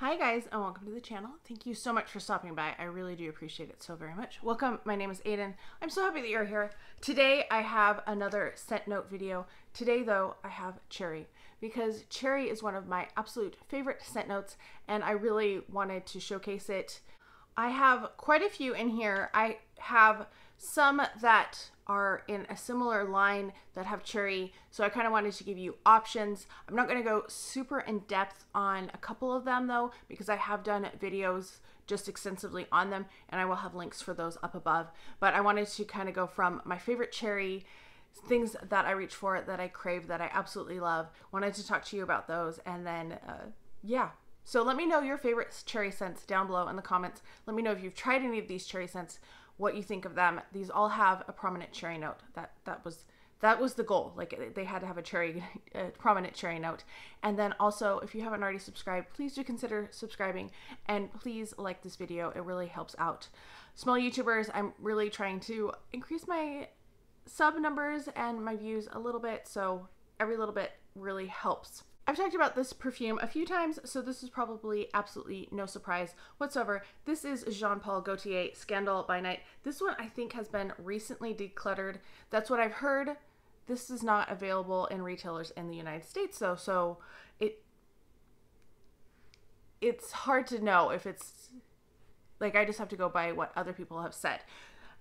Hi guys and welcome to the channel. Thank you so much for stopping by. I really do appreciate it so very much. Welcome, my name is Aiden. I'm so happy that you're here. Today I have another scent note video. Today though, I have cherry because cherry is one of my absolute favorite scent notes and I really wanted to showcase it. I have quite a few in here. I have some that are in a similar line that have cherry. So I kind of wanted to give you options. I'm not going to go super in depth on a couple of them though, because I have done videos just extensively on them and I will have links for those up above. But I wanted to kind of go from my favorite cherry things that I reach for that I crave that I absolutely love. Wanted to talk to you about those and then uh, yeah. So let me know your favorite cherry scents down below in the comments. Let me know if you've tried any of these cherry scents what you think of them. These all have a prominent cherry note. That that was that was the goal. Like they had to have a cherry, a prominent cherry note. And then also, if you haven't already subscribed, please do consider subscribing and please like this video. It really helps out small YouTubers. I'm really trying to increase my sub numbers and my views a little bit. So every little bit really helps. I've talked about this perfume a few times, so this is probably absolutely no surprise whatsoever. This is Jean Paul Gaultier Scandal by Night. This one I think has been recently decluttered. That's what I've heard. This is not available in retailers in the United States though, so it it's hard to know if it's like I just have to go by what other people have said.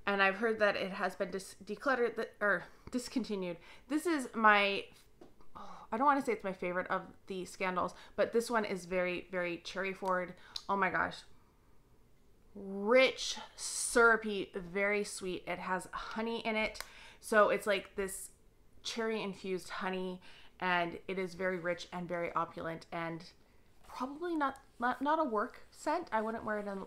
And I've heard that it has been dis- decluttered or discontinued. This is my Oh, I don't want to say it's my favorite of the scandals, but this one is very, very cherry forward. Oh my gosh. Rich, syrupy, very sweet. It has honey in it. So it's like this cherry infused honey and it is very rich and very opulent and probably not not, not a work scent. I wouldn't wear it in,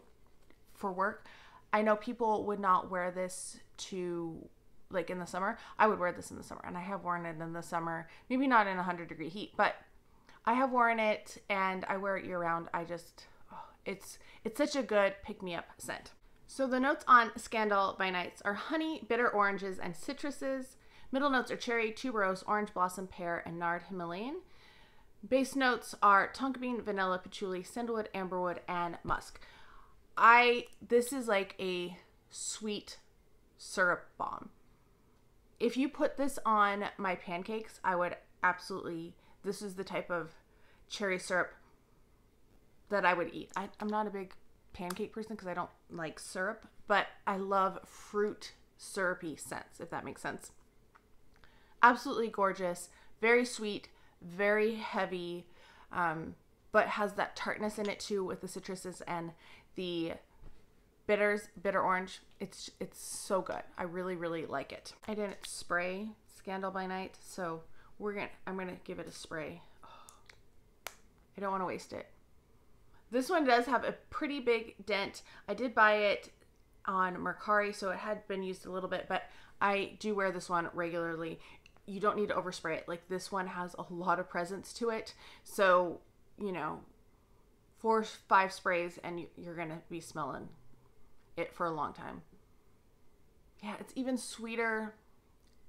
for work. I know people would not wear this to like in the summer, I would wear this in the summer, and I have worn it in the summer. Maybe not in 100 degree heat, but I have worn it and I wear it year round. I just, oh, it's it's such a good pick me up scent. So the notes on Scandal by Nights are honey, bitter oranges, and citruses. Middle notes are cherry, tuberose, orange blossom, pear, and nard Himalayan. Base notes are tonka bean, vanilla, patchouli, sandalwood, amberwood, and musk. I this is like a sweet syrup bomb if you put this on my pancakes, I would absolutely. This is the type of cherry syrup that I would eat. I, am not a big pancake person because I don't like syrup, but I love fruit syrupy scents, if that makes sense. Absolutely gorgeous, very sweet, very heavy, um, but has that tartness in it too with the citruses and the bitters, bitter orange. It's it's so good. I really really like it. I didn't spray Scandal by Night, so we're gonna I'm gonna give it a spray. Oh, I don't want to waste it. This one does have a pretty big dent. I did buy it on Mercari, so it had been used a little bit, but I do wear this one regularly. You don't need to overspray it. Like this one has a lot of presence to it, so you know, four five sprays and you're gonna be smelling it for a long time. Yeah, it's even sweeter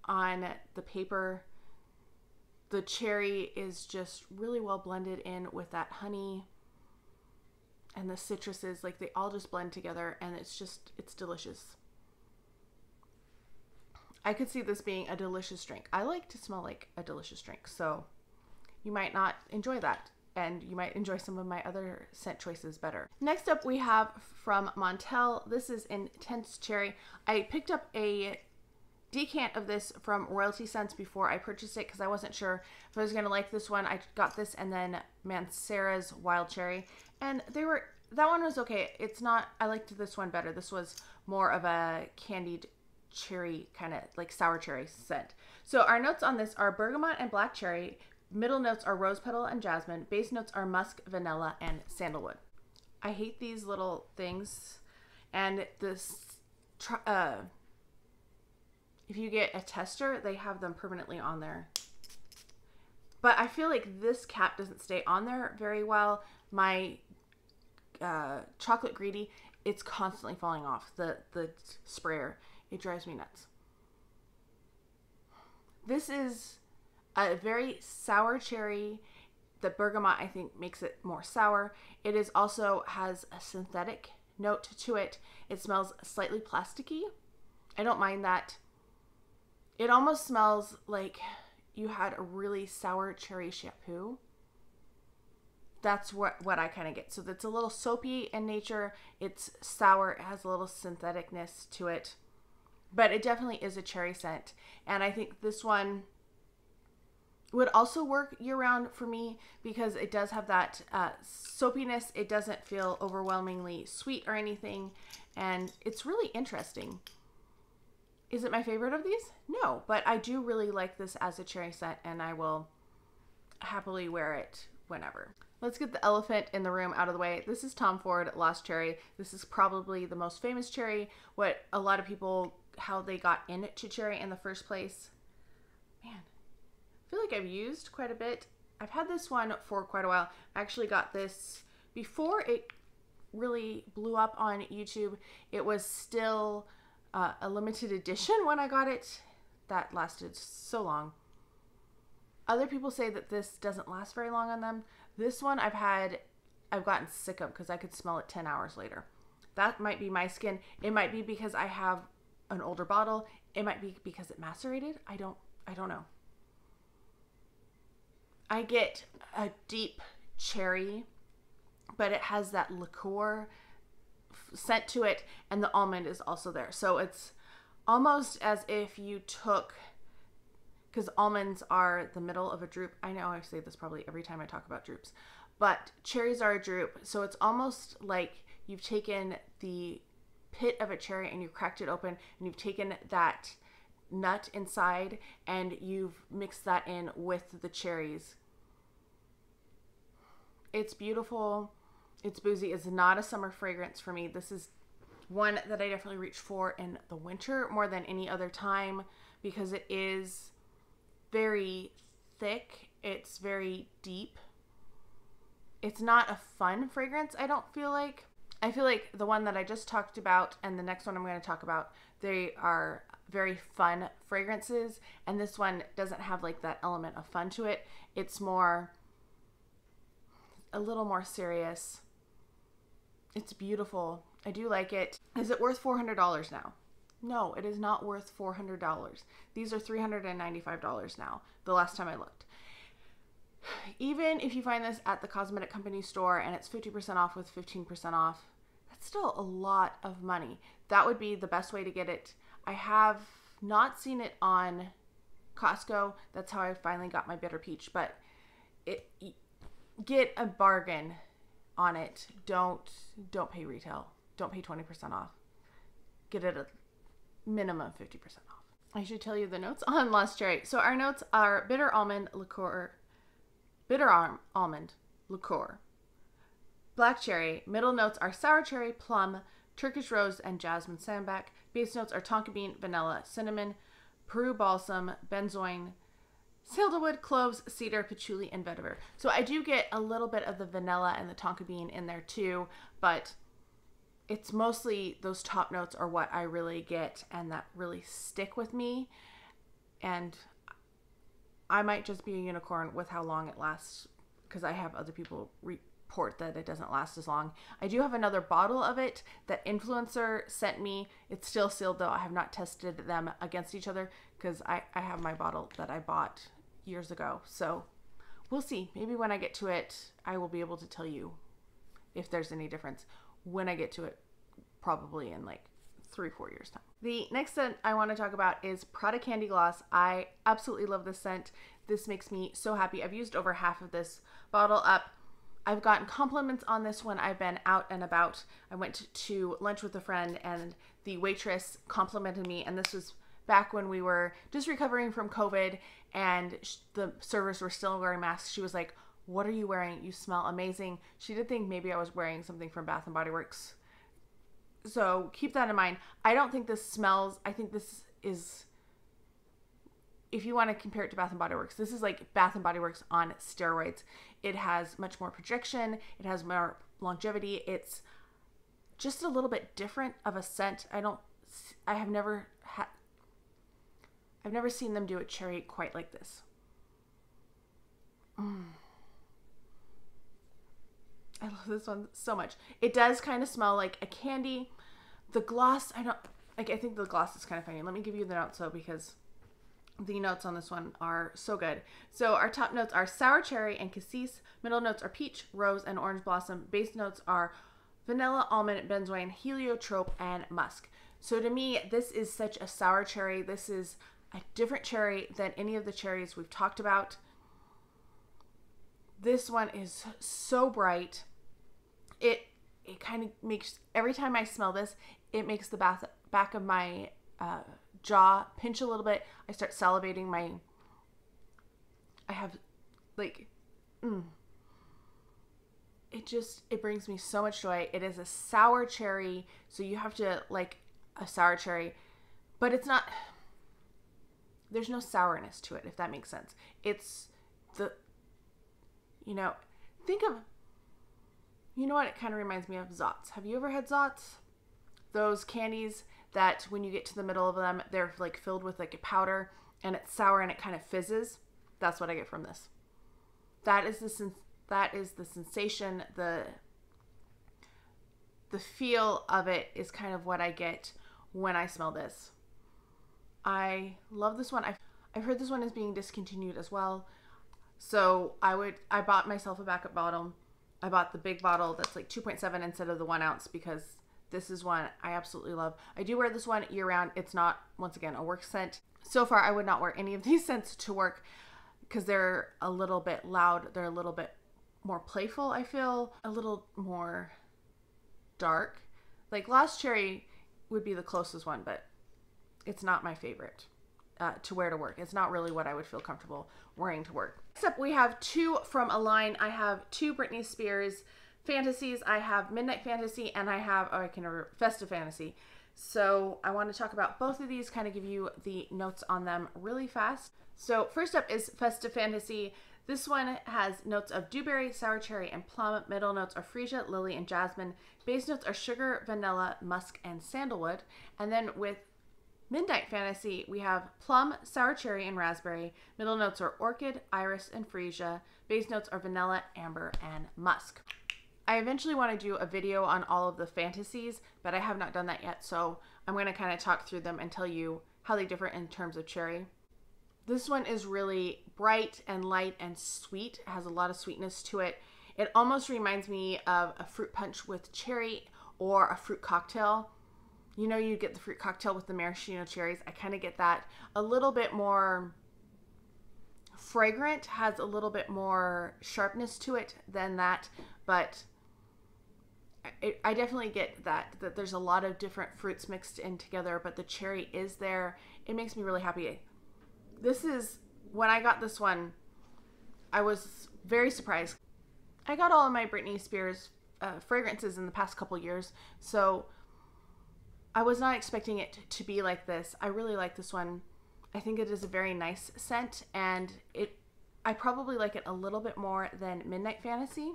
on the paper. The cherry is just really well blended in with that honey and the citruses. Like they all just blend together and it's just, it's delicious. I could see this being a delicious drink. I like to smell like a delicious drink, so you might not enjoy that and you might enjoy some of my other scent choices better. Next up we have from Montale. This is Intense Cherry. I picked up a decant of this from Royalty Scents before I purchased it because I wasn't sure if I was going to like this one. I got this and then Mancera's Wild Cherry and they were that one was okay. It's not I liked this one better. This was more of a candied cherry kind of like sour cherry scent. So our notes on this are bergamot and black cherry, Middle notes are rose petal and jasmine. Base notes are musk, vanilla, and sandalwood. I hate these little things. And this, uh, if you get a tester, they have them permanently on there. But I feel like this cap doesn't stay on there very well. My uh, chocolate greedy, it's constantly falling off the the sprayer. It drives me nuts. This is a very sour cherry, the bergamot I think makes it more sour. It is also has a synthetic note to it. It smells slightly plasticky. I don't mind that. It almost smells like you had a really sour cherry shampoo. That's what what I kind of get. So it's a little soapy in nature. It's sour. It has a little syntheticness to it, but it definitely is a cherry scent. And I think this one would also work year round for me because it does have that uh, soapiness. It doesn't feel overwhelmingly sweet or anything, and it's really interesting. Is it my favorite of these? No, but I do really like this as a cherry scent, and I will happily wear it whenever. Let's get the elephant in the room out of the way. This is Tom Ford Lost Cherry. This is probably the most famous cherry. What a lot of people, how they got into cherry in the first place. Feel like I've used quite a bit. I've had this one for quite a while. I actually got this before it really blew up on YouTube. It was still uh, a limited edition when I got it. That lasted so long. Other people say that this doesn't last very long on them. This one I've had, I've gotten sick of because I could smell it 10 hours later. That might be my skin. It might be because I have an older bottle. It might be because it macerated. I don't, I don't know. I get a deep cherry, but it has that liqueur scent to it, and the almond is also there. So it's almost as if you took because almonds are the middle of a drupe. I know I say this probably every time I talk about drupes, but cherries are a drupe. So it's almost like you've taken the pit of a cherry and you've cracked it open and you've taken that nut inside and you've mixed that in with the cherries. It's beautiful. It's boozy. It's not a summer fragrance for me. This is one that I definitely reach for in the winter more than any other time because it is very thick. It's very deep. It's not a fun fragrance, I don't feel like. I feel like the one that I just talked about and the next one I'm going to talk about, they are very fun fragrances. And this one doesn't have like that element of fun to it. It's more, a little more serious. It's beautiful. I do like it. Is it worth $400 now? No, it is not worth $400. These are $395 now, the last time I looked. Even if you find this at the cosmetic company store and it's 50% off with 15% off, that's still a lot of money. That would be the best way to get it. I have not seen it on Costco. That's how I finally got my bitter peach, but it get a bargain on it. Don't don't pay retail. Don't pay 20% off. Get it a minimum 50% off. I should tell you the notes on Lost Cherry. So our notes are bitter almond liqueur, bitter almond liqueur, black cherry. Middle notes are sour cherry, plum, Turkish rose, and jasmine sambac. Base notes are tonka bean, vanilla, cinnamon, Peru balsam, benzoin, sandalwood, cloves, cedar, patchouli, and vetiver. So I do get a little bit of the vanilla and the tonka bean in there too, but it's mostly those top notes are what I really get and that really stick with me. And I might just be a unicorn with how long it lasts because I have other people report that it doesn't last as long. I do have another bottle of it that influencer sent me. It's still sealed though. I have not tested them against each other because I, I have my bottle that I bought years ago. So we'll see. Maybe when I get to it, I will be able to tell you if there's any difference when I get to it, probably in like three, four years' time. The next scent I want to talk about is Prada Candy Gloss. I absolutely love this scent. This makes me so happy. I've used over half of this bottle up. I've gotten compliments on this when I've been out and about. I went to lunch with a friend and the waitress complimented me, and this was back when we were just recovering from COVID and the servers were still wearing masks. She was like, what are you wearing? You smell amazing. She did think maybe I was wearing something from Bath and Body Works. So keep that in mind. I don't think this smells, I think this is if you want to compare it to Bath and Body Works, this is like Bath and Body Works on steroids. It has much more projection, it has more longevity. It's just a little bit different of a scent. I don't I have never had I've never seen them do a cherry quite like this. Mm. I love this one so much. It does kind of smell like a candy. The gloss, I don't like I think the gloss is kind of funny. Let me give you the notes though because the notes on this one are so good. So our top notes are sour cherry and cassis. Middle notes are peach, rose, and orange blossom. Base notes are vanilla, almond, benzoin, heliotrope, and musk. So to me, this is such a sour cherry. This is a different cherry than any of the cherries we've talked about. This one is so bright. It it kind of makes every time I smell this, it makes the bath, back of my uh, jaw pinch a little bit. I start salivating. My I have like mm, it just it brings me so much joy. It is a sour cherry, so you have to like a sour cherry, but it's not there's no sourness to it if that makes sense. It's the you know, think of you know what it kind of reminds me of Zotz. Have you ever had Zotz? Those candies that when you get to the middle of them, they're like filled with like a powder and it's sour and it kind of fizzes. That's what I get from this. That is the that is the sensation, the the feel of it is kind of what I get when I smell this. I love this one. I've, I've heard this one is being discontinued as well. So I would I bought myself a backup bottle. I bought the big bottle that's like 2.7 instead of the one ounce because this is one I absolutely love. I do wear this one year round. It's not once again a work scent. So far I would not wear any of these scents to work because they're a little bit loud. They're a little bit more playful, I feel, a little more dark. Like Lost Cherry would be the closest one, but it's not my favorite uh, to wear to work. It's not really what I would feel comfortable wearing to work. Next up, we have two from a line. I have two Britney Spears fantasies. I have Midnight Fantasy and I have, oh, I can remember, Festive Fantasy. So I want to talk about both of these, kind of give you the notes on them really fast. So first up is Festive Fantasy. This one has notes of dewberry, sour cherry, and plum. Middle notes are freesia, lily, and jasmine. Base notes are sugar, vanilla, musk, and sandalwood. And then with Midnight Fantasy, we have plum, sour cherry, and raspberry. Middle notes are orchid, iris, and freesia. Base notes are vanilla, amber, and musk. I eventually want to do a video on all of the fantasies, but I have not done that yet, so I'm going to kind of talk through them and tell you how they differ in terms of cherry. This one is really bright and light and sweet. It has a lot of sweetness to it. It almost reminds me of a fruit punch with cherry or a fruit cocktail you know, you get the fruit cocktail with the maraschino cherries. I kind of get that. A little bit more fragrant, has a little bit more sharpness to it than that, but I, definitely get that that there's a lot of different fruits mixed in together, but the cherry is there. It makes me really happy. This is when I got this one, I was very surprised. I got all of my Britney Spears uh, fragrances in the past couple years, so I was not expecting it to be like this. I really like this one. I think it is a very nice scent and it I probably like it a little bit more than Midnight Fantasy.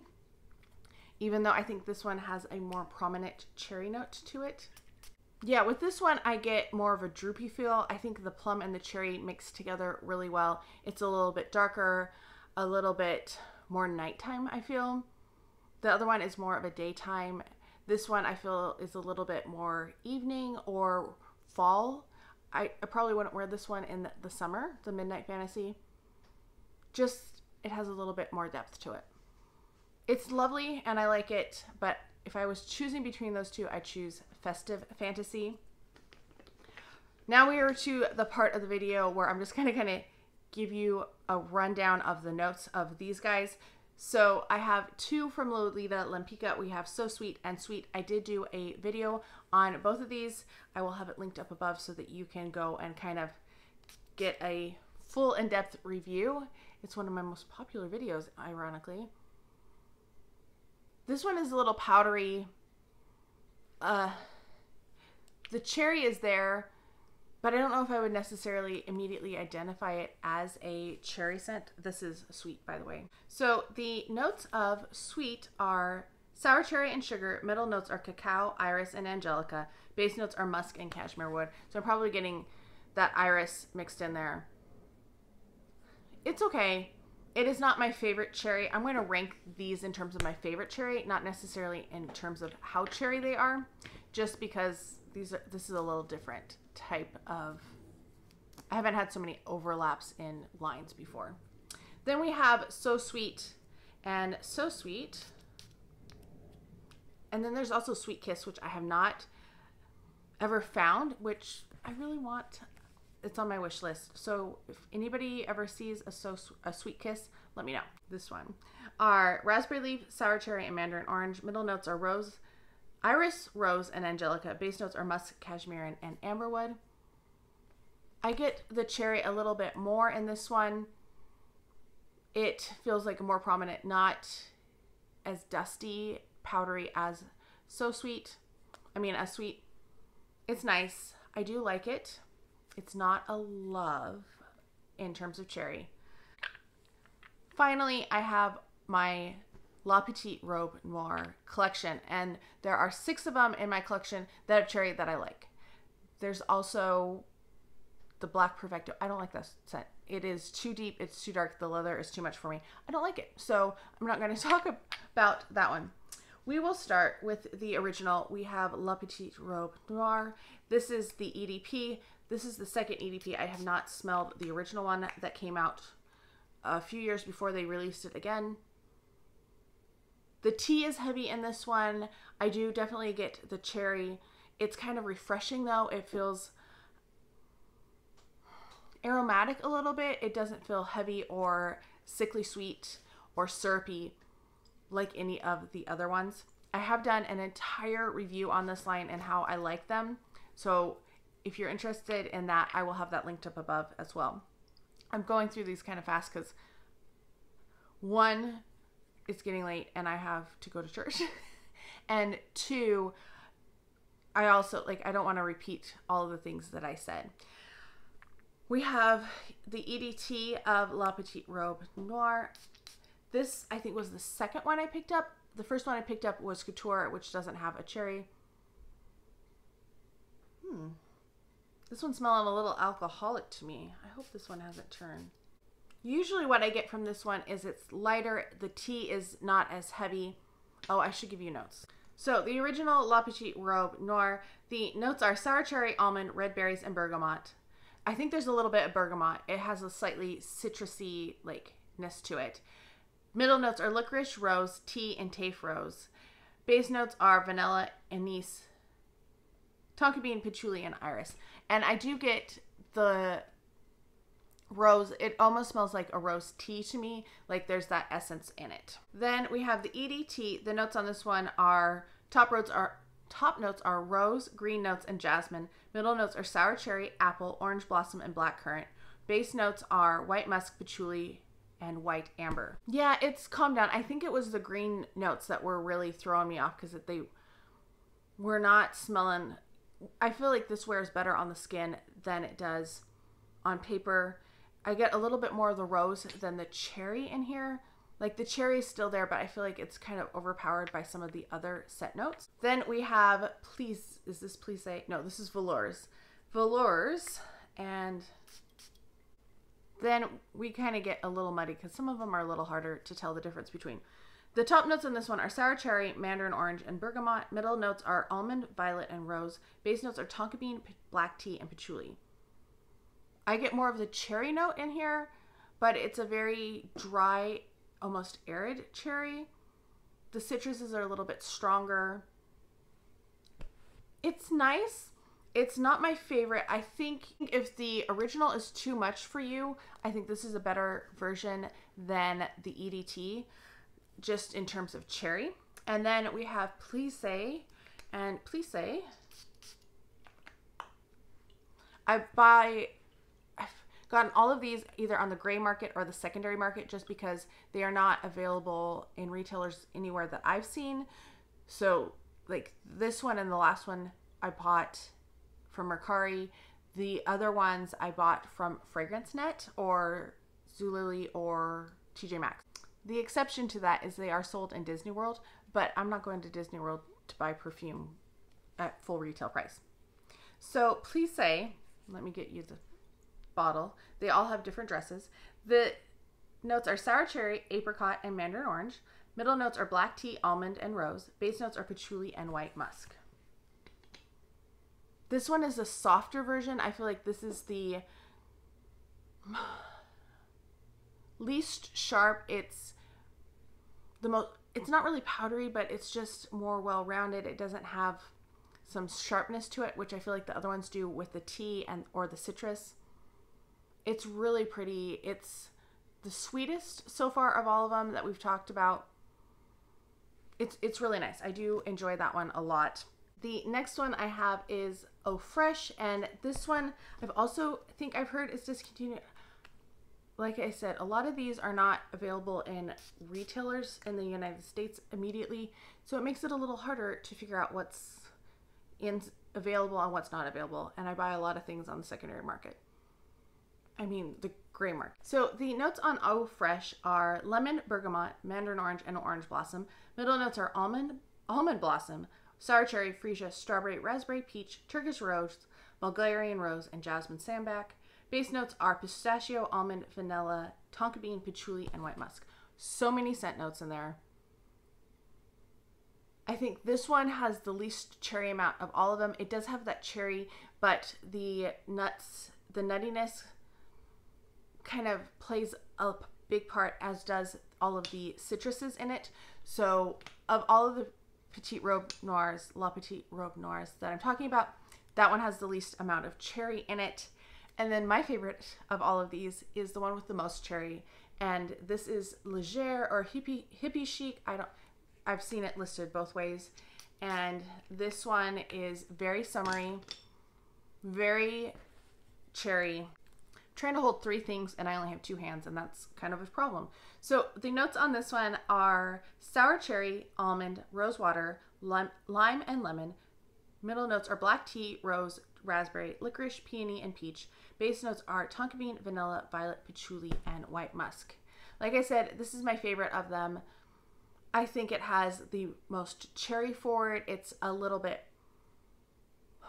Even though I think this one has a more prominent cherry note to it. Yeah, with this one I get more of a droopy feel. I think the plum and the cherry mix together really well. It's a little bit darker, a little bit more nighttime, I feel. The other one is more of a daytime this one I feel is a little bit more evening or fall. I, I probably wouldn't wear this one in the, the summer, the Midnight Fantasy. Just, it has a little bit more depth to it. It's lovely and I like it, but if I was choosing between those two, I'd choose Festive Fantasy. Now we are to the part of the video where I'm just going to kind of give you a rundown of the notes of these guys. So I have two from Lolita Lempicka. We have So Sweet and Sweet. I did do a video on both of these. I will have it linked up above so that you can go and kind of get a full in-depth review. It's one of my most popular videos, ironically. This one is a little powdery. Uh, the cherry is there, but I don't know if I would necessarily immediately identify it as a cherry scent. This is sweet, by the way. So the notes of sweet are sour cherry and sugar. Middle notes are cacao, iris, and angelica. Base notes are musk and cashmere wood. So I'm probably getting that iris mixed in there. It's okay. It is not my favorite cherry. I'm going to rank these in terms of my favorite cherry, not necessarily in terms of how cherry they are, just because these are this is a little different type of I haven't had so many overlaps in lines before. Then we have So Sweet and So Sweet. And then there's also Sweet Kiss, which I have not ever found, which I really want. It's on my wish list. So if anybody ever sees a so a Sweet Kiss, let me know. This one are raspberry leaf, sour cherry, and mandarin orange. Middle notes are rose, iris, rose, and angelica. Base notes are musk, cashmere, and amberwood. I get the cherry a little bit more in this one. It feels like a more prominent, not as dusty, powdery as so sweet. I mean, as sweet. It's nice. I do like it. It's not a love in terms of cherry. Finally, I have my La Petite Robe Noire collection, and there are six of them in my collection that are cherry that I like. There's also the Black Perfecto. I don't like that scent. It is too deep. It's too dark. The leather is too much for me. I don't like it. So I'm not going to talk about that one. We will start with the original. We have La Petite Robe Noire. This is the EDP. This is the second EDP. I have not smelled the original one that came out a few years before they released it again. The tea is heavy in this one. I do definitely get the cherry. It's kind of refreshing though. It feels aromatic a little bit. It doesn't feel heavy or sickly sweet or syrupy like any of the other ones. I have done an entire review on this line and how I like them. So if you're interested in that, I will have that linked up above as well. I'm going through these kind of fast because one, it's getting late and I have to go to church. and two, I also like I don't want to repeat all of the things that I said. We have the EDT of La Petite Robe Noire. This, I think, was the second one I picked up. The first one I picked up was Couture, which doesn't have a cherry. Hmm. This one's smelling a little alcoholic to me. I hope this one hasn't turned. Usually what I get from this one is it's lighter. The tea is not as heavy. Oh, I should give you notes. So the original La Petite Robe Noire, the notes are sour cherry, almond, red berries, and bergamot. I think there's a little bit of bergamot. It has a slightly citrusy likeness to it. Middle notes are licorice, rose, tea, and taif rose. Base notes are vanilla, anise, tonka bean, patchouli, and iris. And I do get the rose. It almost smells like a rose tea to me, like there's that essence in it. Then we have the EDT. The notes on this one are top roads are top notes are rose, green notes, and jasmine. Middle notes are sour cherry, apple, orange blossom, and black currant. Base notes are white musk, patchouli, and white amber. Yeah, it's calmed down. I think it was the green notes that were really throwing me off because they were not smelling. I feel like this wears better on the skin than it does on paper. I get a little bit more of the rose than the cherry in here. Like the cherry is still there, but I feel like it's kind of overpowered by some of the other set notes. Then we have, please, is this Plissé? No, this is velours. Velours, and then we kind of get a little muddy because some of them are a little harder to tell the difference between. The top notes in this one are sour cherry, mandarin orange, and bergamot. Middle notes are almond, violet, and rose. Base notes are tonka bean, black tea, and patchouli. I get more of the cherry note in here, but it's a very dry almost arid cherry. The citruses are a little bit stronger. It's nice. It's not my favorite. I think if the original is too much for you, I think this is a better version than the EDT, just in terms of cherry. And then we have Plissé, and Plissé, I buy gotten all of these either on the gray market or the secondary market just because they are not available in retailers anywhere that I've seen. So, like this one and the last one I bought from Mercari. The other ones I bought from Fragrance Net or Zulily or TJ Maxx. The exception to that is they are sold in Disney World, but I'm not going to Disney World to buy perfume at full retail price. So Plissé, let me get you the bottle. They all have different dresses. The notes are sour cherry, apricot, and mandarin orange. Middle notes are black tea, almond, and rose. Base notes are patchouli and white musk. This one is a softer version. I feel like this is the least sharp. It's the most it's not really powdery, but it's just more well rounded. It doesn't have some sharpness to it, which I feel like the other ones do with the tea and or the citrus. It's really pretty. It's the sweetest so far of all of them that we've talked about. It's it's really nice. I do enjoy that one a lot. The next one I have is Oh Fresh, and this one I've also think I've heard is discontinued like I said, a lot of these are not available in retailers in the United States immediately, so it makes it a little harder to figure out what's in available and what's not available. And I buy a lot of things on the secondary market. I mean, the gray market. So the notes on Oh Fresh are lemon, bergamot, mandarin orange, and orange blossom. Middle notes are almond, almond blossom, sour cherry, freesia, strawberry, raspberry, peach, Turkish rose, Bulgarian rose, and jasmine sambac. Base notes are pistachio, almond, vanilla, tonka bean, patchouli, and white musk. So many scent notes in there. I think this one has the least cherry amount of all of them. It does have that cherry, but the nuts, the nuttiness kind of plays a big part, as does all of the citruses in it. So, of all of the Petite Robe Noirs, La Petite Robe Noirs that I'm talking about, that one has the least amount of cherry in it. And then my favorite of all of these is the one with the most cherry. And this is Legere or hippie hippie chic. I don't I've seen it listed both ways. And this one is very summery, very cherry. Trying to hold three things and I only have two hands and that's kind of a problem. So the notes on this one are sour cherry, almond, rose water, lime, lime and lemon. Middle notes are black tea, rose, raspberry, licorice, peony, and peach. Base notes are tonka bean, vanilla, violet, patchouli, and white musk. Like I said, this is my favorite of them. I think it has the most cherry forward. It's a little bit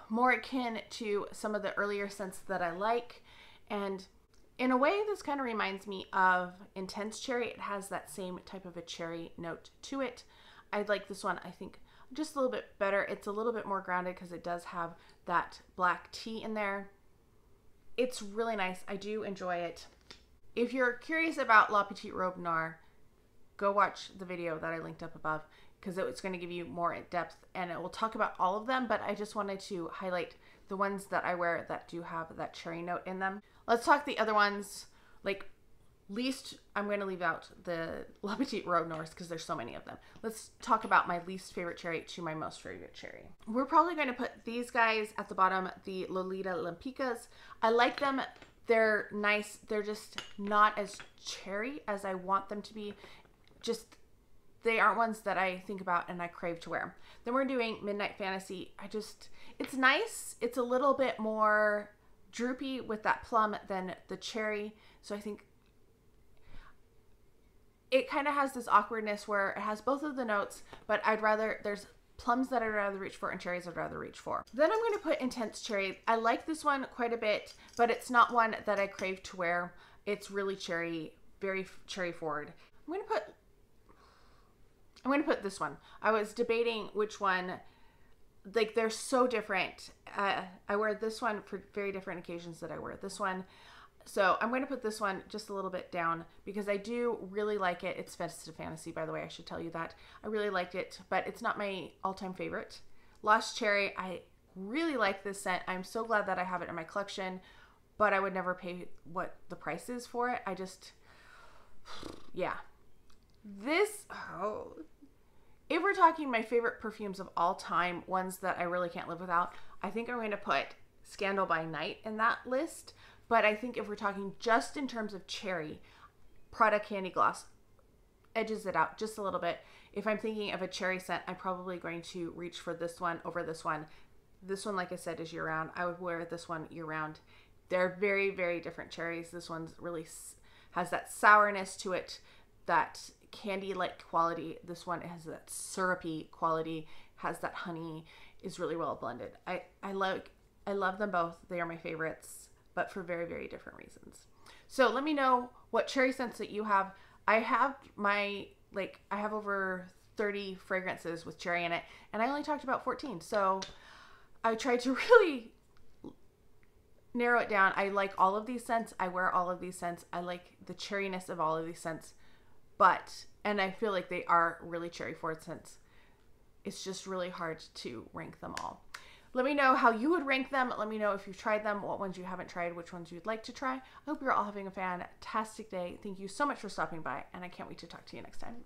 more akin to some of the earlier scents that I like. And in a way, this kind of reminds me of Intense Cherry. It has that same type of a cherry note to it. I like this one, I think, just a little bit better. It's a little bit more grounded because it does have that black tea in there. It's really nice. I do enjoy it. If you're curious about La Petite Robe Noire, go watch the video that I linked up above because it's going to give you more in depth and it will talk about all of them, but I just wanted to highlight the ones that I wear that do have that cherry note in them. Let's talk the other ones. Like least I'm going to leave out the La Petite Robe Noirs because there's so many of them. Let's talk about my least favorite cherry to my most favorite cherry. We're probably going to put these guys at the bottom, the Lolita Lempickas. I like them. They're nice. They're just not as cherry as I want them to be. Just they aren't ones that I think about and I crave to wear. Then we're doing Midnight Fantasy. I just it's nice. It's a little bit more droopy with that plum than the cherry. So I think it kind of has this awkwardness where it has both of the notes, but I'd rather there's plums that I'd rather reach for and cherries I'd rather reach for. Then I'm going to put Intense Cherry. I like this one quite a bit, but it's not one that I crave to wear. It's really cherry, very cherry forward. I'm going to put I'm going to put this one. I was debating which one like they're so different. Uh, I wear this one for very different occasions that I wear this one. So I'm going to put this one just a little bit down because I do really like it. It's Festive Fantasy, by the way. I should tell you that. I really liked it, but it's not my all-time favorite. Lost Cherry, I really like this scent. I'm so glad that I have it in my collection, but I would never pay what the price is for it. I just, yeah. This, oh, if we're talking my favorite perfumes of all time, ones that I really can't live without, I think I'm going to put Scandal by Night in that list but I think if we're talking just in terms of cherry, Prada Candy Gloss edges it out just a little bit. If I'm thinking of a cherry scent, I'm probably going to reach for this one over this one. This one, like I said, is year round. I would wear this one year round. They're very, very different cherries. This one's really has that sourness to it, that candy-like quality. This one has that syrupy quality, has that honey, is really well blended. I, I love I love them both. They are my favorites but for very, very different reasons. So let me know what cherry scents that you have. I have my like I have over 30 fragrances with cherry in it, and I only talked about 14. So I tried to really narrow it down. I like all of these scents. I wear all of these scents. I like the cherryness of all of these scents. But and I feel like they are really cherry forward since It's just really hard to rank them all. Let me know how you would rank them. Let me know if you've tried them, what ones you haven't tried, which ones you'd like to try. I hope you're all having a fantastic day. Thank you so much for stopping by, and I can't wait to talk to you next time.